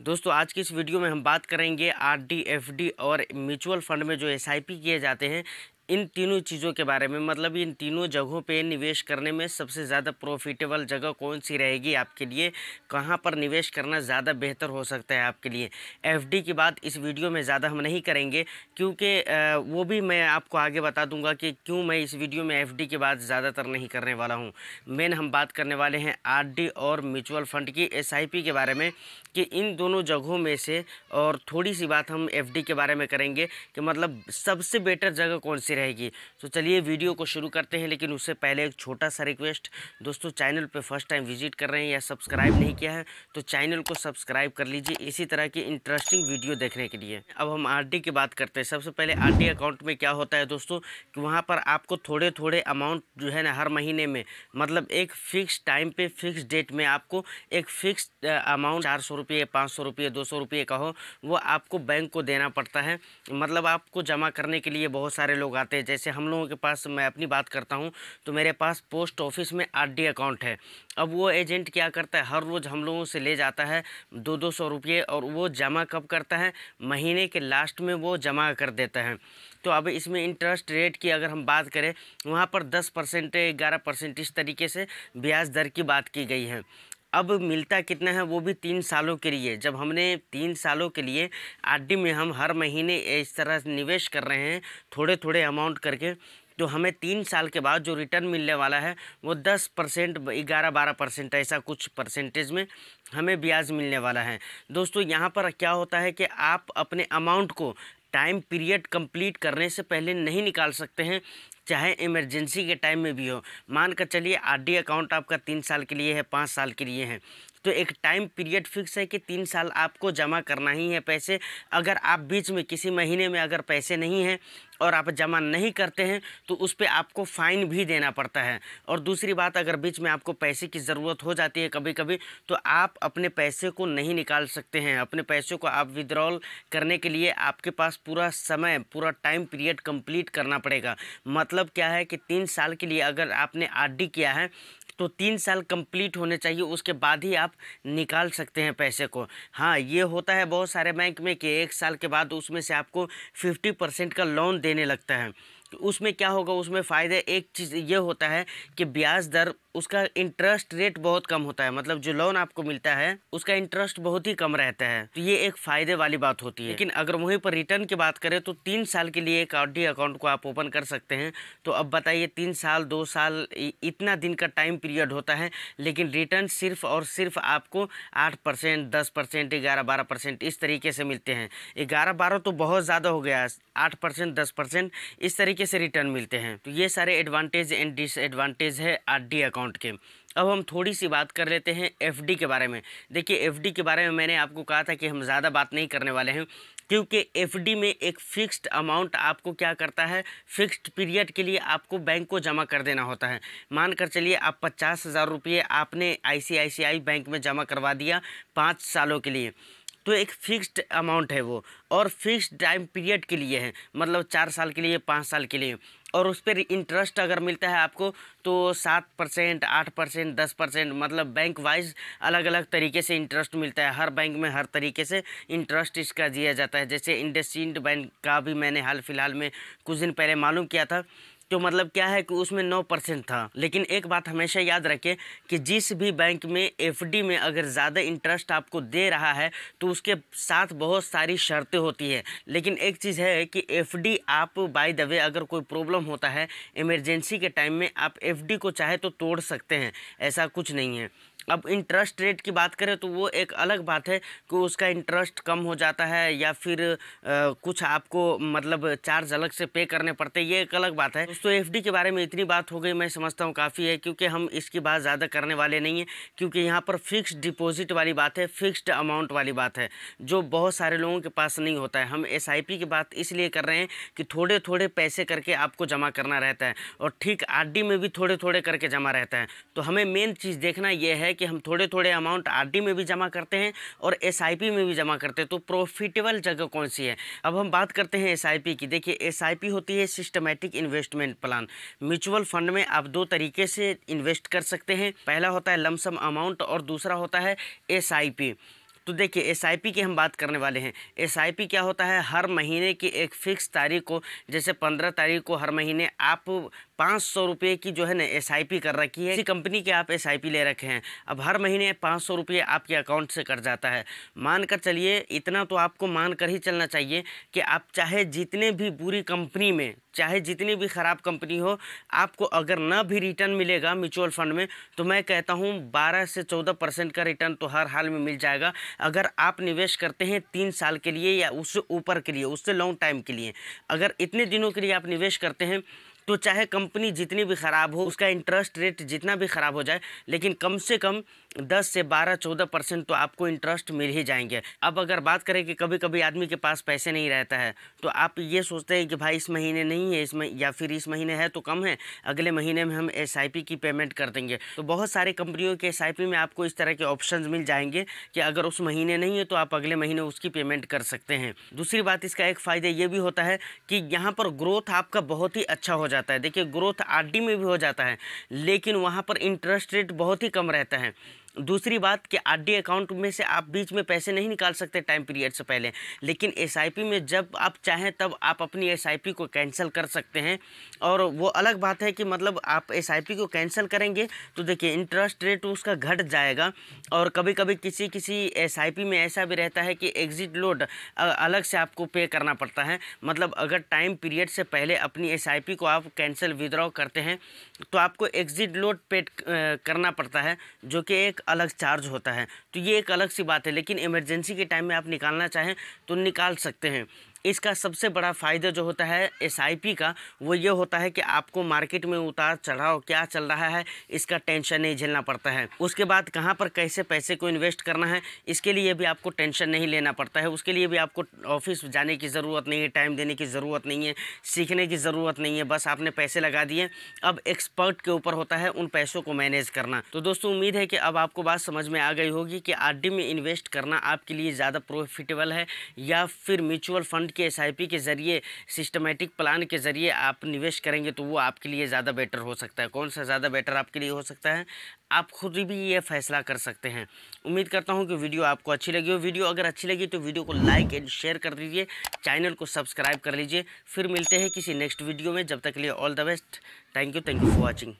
दोस्तों, आज की इस वीडियो में हम बात करेंगे आरडी एफडी और म्यूचुअल फंड में जो एस आई पी किए जाते हैं इन तीनों चीज़ों के बारे में मतलब इन तीनों जगहों पे निवेश करने में सबसे ज़्यादा प्रॉफिटेबल जगह कौन सी रहेगी आपके लिए? कहाँ पर निवेश करना ज़्यादा बेहतर हो सकता है आपके लिए? एफडी की बात इस वीडियो में ज़्यादा हम नहीं करेंगे, क्योंकि वो भी मैं आपको आगे बता दूँगा कि क्यों मैं इस वीडियो में एफ़ की बात ज़्यादातर नहीं करने वाला हूँ। मेन हम बात करने वाले हैं आरडी और म्यूचुअल फंड की एसआईपी के बारे में, कि इन दोनों जगहों में से, और थोड़ी सी बात हम एफडी के बारे में करेंगे, कि मतलब सबसे बेटर जगह कौन सी रहेगी। तो चलिए, वीडियो को शुरू करते हैं, लेकिन उससे पहले एक छोटा सा रिक्वेस्ट दोस्तों चैनल पे फ़र्स्ट टाइम विज़िट कर रहे हैं या सब्सक्राइब नहीं किया है तो चैनल को सब्सक्राइब कर लीजिए इसी तरह की इंटरेस्टिंग वीडियो देखने के लिए। अब हम आरडी की बात करते हैं। सबसे पहले आरडी अकाउंट में क्या होता है दोस्तों? कि वहाँ पर आपको थोड़े थोड़े अमाउंट जो है ना हर महीने में मतलब एक फ़िक्स टाइम पे फिक्स डेट में आपको एक फ़िक्स अमाउंट चार सौ रुपये, पाँच सौ रुपये, दो सौ रुपये का हो, वो आपको बैंक को देना पड़ता है। मतलब आपको जमा करने के लिए बहुत सारे लोग आते हैं। जैसे हम लोगों के पास मैं अपनी बात करता हूँ तो मेरे पास पोस्ट ऑफ़िस में आरडी अकाउंट है। अब वो एजेंट क्या करता है? हर रोज़ हम लोगों से ले जाता है दो दो सौ रुपये और वो जमा कब करता है? महीने के लास्ट में वो जमा कर देता है। तो अब इसमें इंटरेस्ट रेट की अगर हम बात करें, वहाँ पर दस परसेंट, ग्यारह परसेंट इस तरीके से ब्याज दर की बात की गई है। अब मिलता कितना है, वो भी तीन सालों के लिए। जब हमने तीन सालों के लिए आर में हम हर महीने इस तरह निवेश कर रहे हैं थोड़े थोड़े अमाउंट करके तो हमें तीन साल के बाद जो रिटर्न मिलने वाला है, वो दस परसेंट, ग्यारह बारह परसेंट, ऐसा कुछ परसेंटेज में हमें ब्याज मिलने वाला है। दोस्तों, यहाँ पर क्या होता है कि आप अपने अमाउंट को टाइम पीरियड कंप्लीट करने से पहले नहीं निकाल सकते हैं चाहे इमरजेंसी के टाइम में भी हो, मान कर चलिए आरडी अकाउंट आपका तीन साल के लिए है, पाँच साल के लिए है तो एक टाइम पीरियड फिक्स है कि तीन साल आपको जमा करना ही है पैसे। अगर आप बीच में किसी महीने में अगर पैसे नहीं हैं और आप जमा नहीं करते हैं तो उस पर आपको फ़ाइन भी देना पड़ता है। और दूसरी बात, अगर बीच में आपको पैसे की ज़रूरत हो जाती है कभी कभी तो आप अपने पैसे को नहीं निकाल सकते हैं। अपने पैसे को आप विद्रॉल करने के लिए आपके पास पूरा समय, पूरा टाइम पीरियड कंप्लीट करना पड़ेगा। मतलब क्या है कि तीन साल के लिए अगर आपने आरडी किया है तो तीन साल कंप्लीट होने चाहिए, उसके बाद ही आप निकाल सकते हैं पैसे को। हाँ ये होता है बहुत सारे बैंक में कि एक साल के बाद उसमें से आपको फिफ्टी परसेंट का लोन देने लगता है। उसमें क्या होगा, उसमें फ़ायदे, एक चीज़ ये होता है कि ब्याज दर, उसका इंटरेस्ट रेट बहुत कम होता है। मतलब जो लोन आपको मिलता है, उसका इंटरेस्ट बहुत ही कम रहता है। तो ये एक फ़ायदे वाली बात होती है। लेकिन अगर वहीं पर रिटर्न की बात करें तो तीन साल के लिए एक आर अकाउंट को आप ओपन कर सकते हैं। तो अब बताइए, तीन साल, दो साल इतना दिन का टाइम पीरियड होता है, लेकिन रिटर्न सिर्फ़ और सिर्फ़ आपको आठ परसेंट, दस परसेंट, ग्यारह, बारह परसेंट इस तरीके से मिलते हैं। ग्यारह, बारह तो बहुत ज़्यादा हो गया, आठ परसेंट, दस परसेंट इस तरीके से रिटर्न मिलते हैं। तो ये सारे एडवांटेज एंड डिसएडवांटेज है आरडी अकाउंट के। अब हम थोड़ी सी बात कर लेते हैं एफडी के बारे में। देखिए एफडी के बारे में मैंने आपको कहा था कि हम ज़्यादा बात नहीं करने वाले हैं, क्योंकि एफडी में एक फ़िक्स्ड अमाउंट आपको क्या करता है? फ़िक्स्ड पीरियड के लिए आपको बैंक को जमा कर देना होता है। मान कर चलिए, आप पचास हज़ार रुपये आपने आईसीआईसीआई बैंक में जमा करवा दिया पाँच सालों के लिए। तो एक फ़िक्स्ड अमाउंट है वो। और फिक्स्ड टाइम पीरियड के लिए है मतलब चार साल के लिए, पाँच साल के लिए। और उस पर इंटरेस्ट अगर मिलता है आपको तो सात परसेंट, आठ परसेंट, दस परसेंट मतलब बैंक वाइज अलग अलग तरीके से इंटरेस्ट मिलता है। हर बैंक में हर तरीके से इंटरेस्ट इसका दिया जाता है। जैसे इंडस्ट्रीड बैंक का भी मैंने हाल फ़िलहाल में कुछ दिन पहले मालूम किया था। तो मतलब क्या है कि उसमें नौ परसेंट था। लेकिन एक बात हमेशा याद रखें कि जिस भी बैंक में एफडी में अगर ज़्यादा इंटरेस्ट आपको दे रहा है तो उसके साथ बहुत सारी शर्तें होती है। लेकिन एक चीज़ है कि एफडी आप बाय द वे अगर कोई प्रॉब्लम होता है, इमरजेंसी के टाइम में आप एफडी को चाहे तो तोड़ सकते हैं, ऐसा कुछ नहीं है। अब इंटरेस्ट रेट की बात करें तो वो एक अलग बात है कि उसका इंटरेस्ट कम हो जाता है या फिर आ, कुछ आपको मतलब चार्ज अलग से पे करने पड़ते हैं ये एक अलग बात है। दोस्तों एफडी के बारे में इतनी बात हो गई मैं समझता हूँ काफ़ी है क्योंकि हम इसकी बात ज़्यादा करने वाले नहीं हैं क्योंकि यहाँ पर फिक्स डिपॉजिट वाली बात है फिक्स्ड अमाउंट वाली बात है जो बहुत सारे लोगों के पास नहीं होता है। हम एसआईपी की बात इसलिए कर रहे हैं कि थोड़े थोड़े पैसे करके आपको जमा करना रहता है और ठीक आरडी में भी थोड़े थोड़े करके जमा रहता है। तो हमें मेन चीज़ देखना यह है कि हम थोड़े थोड़े अमाउंट आरडी में भी जमा करते हैं और एसआईपी में भी जमा करते हैं। तो प्रॉफिटेबल जगह कौन सी है? अब हम बात करते हैं एसआईपी की। देखिए एसआईपी होती है systematic investment plan mutual fund में आप दो तरीके से इन्वेस्ट कर सकते हैं। पहला होता है लमसम अमाउंट और दूसरा होता है एसआईपी तो देखिए एसआईपी की हम बात करने वाले हैं। एसआईपी क्या होता है? हर महीने की एक फिक्स तारीख को, जैसे पंद्रह तारीख को हर महीने आप पाँच सौ रुपये की जो है ना एस आई पी कर रखी है। इसी कंपनी के आप एस आई पी ले रखे हैं। अब हर महीने पाँच सौ रुपये आपके अकाउंट से कट जाता है। मान कर चलिए, इतना तो आपको मान कर ही चलना चाहिए कि आप चाहे जितने भी बुरी कंपनी में चाहे जितनी भी ख़राब कंपनी हो, आपको अगर ना भी रिटर्न मिलेगा म्यूचुअल फंड में तो मैं कहता हूँ बारह से चौदह परसेंट का रिटर्न तो हर हाल में मिल जाएगा। अगर आप निवेश करते हैं तीन साल के लिए या उससे ऊपर के लिए, उससे लॉन्ग टाइम के लिए, अगर इतने दिनों के लिए आप निवेश करते हैं तो चाहे कंपनी जितनी भी ख़राब हो, उसका इंटरेस्ट रेट जितना भी ख़राब हो जाए, लेकिन कम से कम दस से बारह, चौदह परसेंट तो आपको इंटरेस्ट मिल ही जाएँगे। अब अगर बात करें कि कभी कभी आदमी के पास पैसे नहीं रहता है तो आप ये सोचते हैं कि भाई इस महीने नहीं है, इसमें या फिर इस महीने है तो कम है, अगले महीने में हम एसआईपी की पेमेंट कर देंगे। तो बहुत सारे कंपनियों के एसआईपी में आपको इस तरह के ऑप्शन मिल जाएँगे कि अगर उस महीने नहीं है तो आप अगले महीने उसकी पेमेंट कर सकते हैं। दूसरी बात इसका एक फ़ायदा ये भी होता है कि यहाँ पर ग्रोथ आपका बहुत ही अच्छा हो जाता है। देखिए ग्रोथ आरडी में भी हो जाता है, लेकिन वहाँ पर इंटरेस्ट रेट बहुत ही कम रहता है। दूसरी बात कि आरडी अकाउंट में से आप बीच में पैसे नहीं निकाल सकते टाइम पीरियड से पहले, लेकिन एसआईपी में जब आप चाहें तब आप अपनी एसआईपी को कैंसिल कर सकते हैं। और वो अलग बात है कि मतलब आप एसआईपी को कैंसिल करेंगे तो देखिए, इंटरेस्ट रेट उसका घट जाएगा। और कभी कभी किसी किसी एस में ऐसा भी रहता है कि एग्ज़िट लोड अलग से आपको पे करना पड़ता है। मतलब अगर टाइम पीरियड से पहले अपनी एसआईपी को आप कैंसिल, विदड्रॉ करते हैं तो आपको एग्ज़िट लोड पे करना पड़ता है, जो कि एक अलग चार्ज होता है। तो ये एक अलग सी बात है, लेकिन इमरजेंसी के टाइम में आप निकालना चाहें तो निकाल सकते हैं। इसका सबसे बड़ा फ़ायदा जो होता है एसआईपी का, वो ये होता है कि आपको मार्केट में उतार चढ़ाव क्या चल रहा है, इसका टेंशन नहीं झेलना पड़ता है। उसके बाद कहाँ पर कैसे पैसे को इन्वेस्ट करना है, इसके लिए भी आपको टेंशन नहीं लेना पड़ता है। उसके लिए भी आपको ऑफ़िस जाने की ज़रूरत नहीं है, टाइम देने की ज़रूरत नहीं है, सीखने की ज़रूरत नहीं है, बस आपने पैसे लगा दिए। अब एक्सपर्ट के ऊपर होता है उन पैसों को मैनेज करना। तो दोस्तों, उम्मीद है कि अब आपको बात समझ में आ गई होगी कि आरडी में इन्वेस्ट करना आपके लिए ज़्यादा प्रॉफिटेबल है या फिर म्यूचुअल फंड के एसआईपी के ज़रिए सिस्टमेटिक प्लान के ज़रिए आप निवेश करेंगे तो वो आपके लिए ज़्यादा बेटर हो सकता है। कौन सा ज़्यादा बेटर आपके लिए हो सकता है? आप खुद भी ये फैसला कर सकते हैं। उम्मीद करता हूँ कि वीडियो आपको अच्छी लगी हो। वीडियो अगर अच्छी लगी तो वीडियो को लाइक एंड शेयर कर दीजिए। चैनल को सब्सक्राइब कर लीजिए। फिर मिलते हैं किसी नेक्स्ट वीडियो में। जब तक के लिए all the best thank you thank you for watching